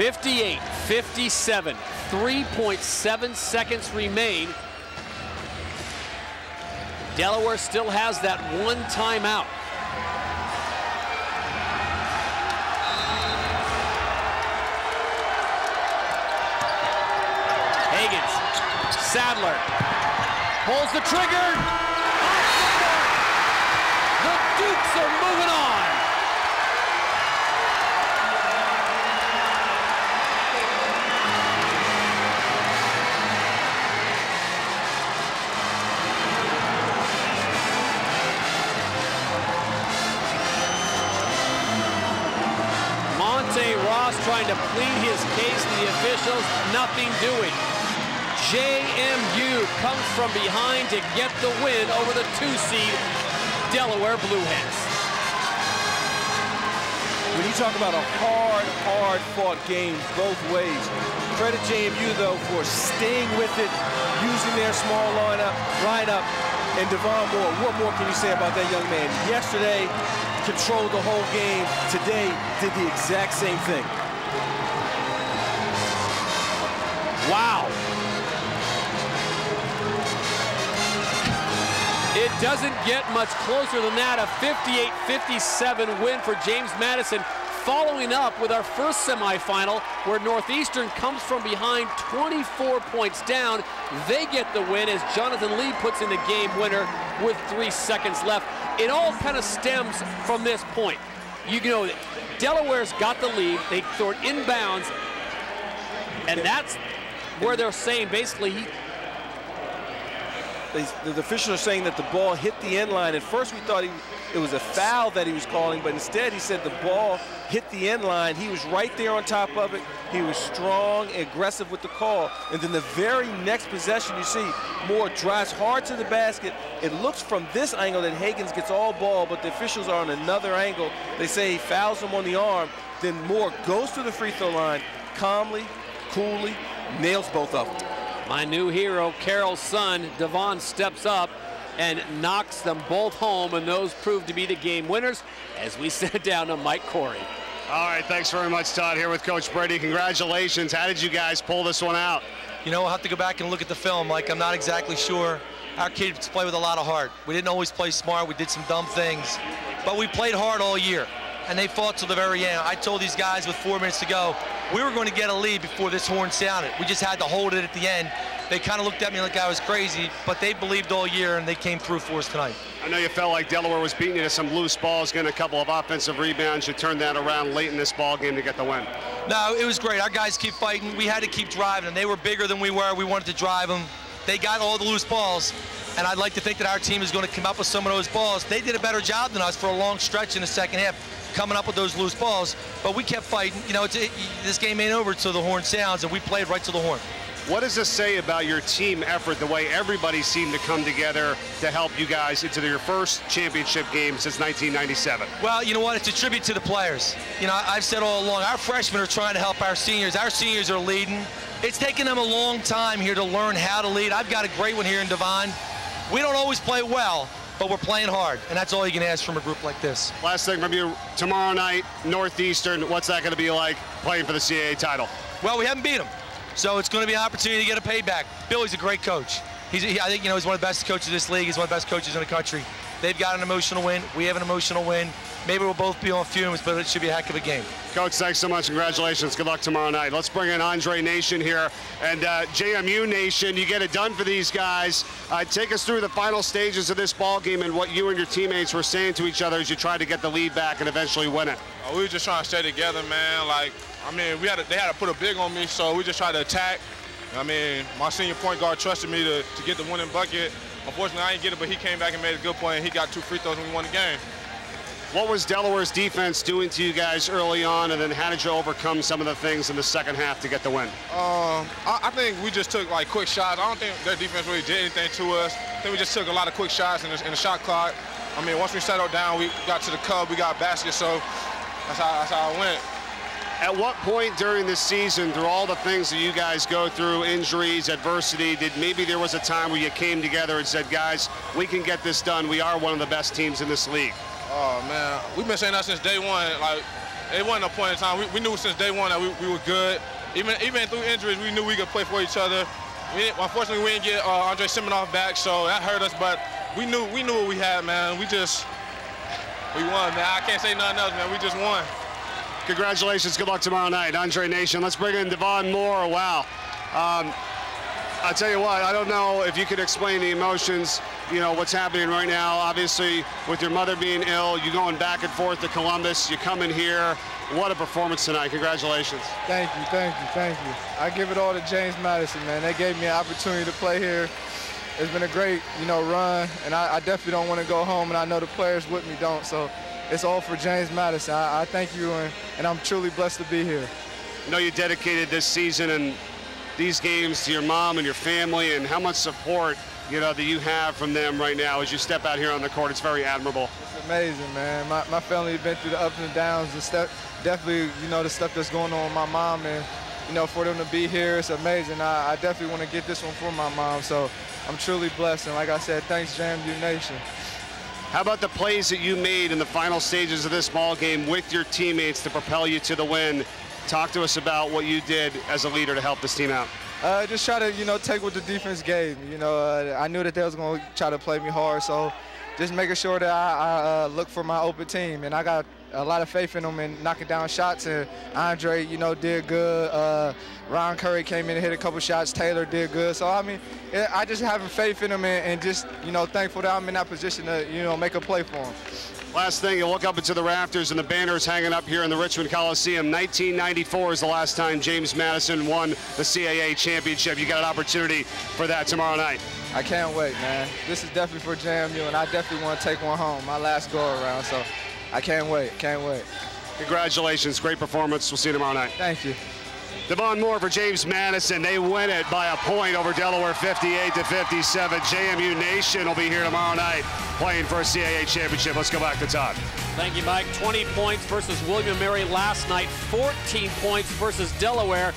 58, 57, 3.7 seconds remain. Delaware still has that one timeout. Hagins, Saddler, pulls the trigger. Ross trying to plead his case to the officials, nothing doing. JMU comes from behind to get the win over the two seed Delaware Blue Hens. When you talk about a hard, hard fought game both ways, credit JMU though for staying with it, using their small lineup, lineup, and Devon Moore. What more can you say about that young man? Yesterday, controlled the whole game. Today, did the exact same thing. Wow. It doesn't get much closer than that. A 58-57 win for James Madison following up with our first semifinal where Northeastern comes from behind 24 points down. They get the win as Jonathan Lee puts in the game winner with three seconds left. It all kind of stems from this point. You know, Delaware's got the lead. They throw it inbounds, and that's where they're saying basically he, They, the officials are saying that the ball hit the end line. At first, we thought he, it was a foul that he was calling, but instead he said the ball hit the end line. He was right there on top of it. He was strong, aggressive with the call. And then the very next possession, you see Moore drives hard to the basket. It looks from this angle that Hagins gets all ball, but the officials are on another angle. They say he fouls him on the arm. Then Moore goes to the free throw line calmly, coolly, nails both of them. My new hero, Carroll's son, Devon, steps up and knocks them both home, and those prove to be the game winners as we sit down to Mike Corey. All right, thanks very much, Todd, here with Coach Brady. Congratulations. How did you guys pull this one out? You know, we'll have to go back and look at the film. Like, I'm not exactly sure. Our kids play with a lot of heart. We didn't always play smart. We did some dumb things. But we played hard all year, and they fought till the very end. I told these guys with four minutes to go, we were going to get a lead before this horn sounded. We just had to hold it at the end. They kind of looked at me like I was crazy, but they believed all year, and they came through for us tonight. I know you felt like Delaware was beating you to some loose balls, getting a couple of offensive rebounds. You turned that around late in this ball game to get the win. No, it was great. Our guys keep fighting. We had to keep driving them. They were bigger than we were. We wanted to drive them. They got all the loose balls, and I'd like to think that our team is going to come up with some of those balls. They did a better job than us for a long stretch in the second half, coming up with those loose balls. But we kept fighting. You know, it's, it, this game ain't over till the horn sounds, and we played right to the horn. What does this say about your team effort, the way everybody seemed to come together to help you guys into your first championship game since 1997? Well, you know what? It's a tribute to the players. You know, I've said all along, our freshmen are trying to help our seniors. Our seniors are leading. It's taken them a long time here to learn how to lead. I've got a great one here in Devon. We don't always play well, but we're playing hard, and that's all you can ask from a group like this. Last thing from you, tomorrow night, Northeastern, what's that going to be like playing for the CAA title? Well, we haven't beat them, so it's going to be an opportunity to get a payback. Billy's a great coach. He's, he, I think, you know, he's one of the best coaches in this league. He's one of the best coaches in the country. They've got an emotional win. We have an emotional win. Maybe we'll both be on fumes, but it should be a heck of a game. Coach, thanks so much. Congratulations. Good luck tomorrow night. Let's bring in Andre Nation here. And uh, JMU Nation, you get it done for these guys. Uh, take us through the final stages of this ball game and what you and your teammates were saying to each other as you tried to get the lead back and eventually win it. Uh, we were just trying to stay together, man. Like, I mean, we had to, they had to put a big on me, so we just tried to attack. I mean, my senior point guard trusted me to, to get the winning bucket. Unfortunately, I didn't get it, but he came back and made a good play, and he got two free throws and we won the game. What was Delaware's defense doing to you guys early on, and then how did you overcome some of the things in the second half to get the win? Um, I, I think we just took like quick shots. I don't think their defense really did anything to us. I think we just took a lot of quick shots in the, in the shot clock. I mean, once we settled down, we got to the cub, we got baskets, so that's how, that's how it went. At what point during this season, through all the things that you guys go through, injuries, adversity, did maybe there was a time where you came together and said, guys, we can get this done. We are one of the best teams in this league. Oh man, we've been saying that since day one. Like it wasn't a point in time. We, we knew since day one that we, we were good. Even even through injuries, we knew we could play for each other. We, unfortunately, we didn't get uh, Andrey Semenov back, so that hurt us. But we knew we knew what we had, man. We just we won, man. I can't say nothing else, man. We just won. Congratulations. Good luck tomorrow night. Andre Nation. Let's bring in Devon Moore. Wow. Um, I'll tell you what, I don't know if you could explain the emotions, you know, what's happening right now. Obviously, with your mother being ill, you going back and forth to Columbus, you come in here. What a performance tonight. Congratulations. Thank you, thank you, thank you. I give it all to James Madison, man. They gave me an opportunity to play here. It's been a great, you know, run, and I, I definitely don't want to go home, and I know the players with me don't, so it's all for James Madison. I, I thank you, and, and I'm truly blessed to be here. I know you dedicated this season and these games to your mom and your family and how much support you know that you have from them right now as you step out here on the court. It's very admirable. It's amazing, man. My, my family has been through the ups and downs. The stuff, definitely, you know, the stuff that's going on with my mom and you know, for them to be here, it's amazing. I, I definitely want to get this one for my mom. So I'm truly blessed. And like I said, thanks, JMU Nation. How about the plays that you made in the final stages of this ball game with your teammates to propel you to the win? Talk to us about what you did as a leader to help this team out. Uh, just try to, you know, take what the defense gave. You know, uh, I knew that they was going to try to play me hard, so just making sure that I, I uh, look for my open team. And I got a lot of faith in them and knocking down shots. And Andre, you know, did good. Uh, Ron Curry came in and hit a couple shots. Taylor did good. So, I mean, I just having faith in them and, and just, you know, thankful that I'm in that position to, you know, make a play for them. Last thing, you look up into the rafters and the banners hanging up here in the Richmond Coliseum. 1994 is the last time James Madison won the CAA championship. You got an opportunity for that tomorrow night. I can't wait, man. This is definitely for JMU, and I definitely want to take one home, my last go around. So I can't wait, can't wait. Congratulations, great performance. We'll see you tomorrow night. Thank you. Devon Moore for James Madison. They win it by a point over Delaware 58 to 57. JMU Nation will be here tomorrow night playing for a CAA championship. Let's go back to Todd. Thank you, Mike. 20 points versus William Mary last night, 14 points versus Delaware.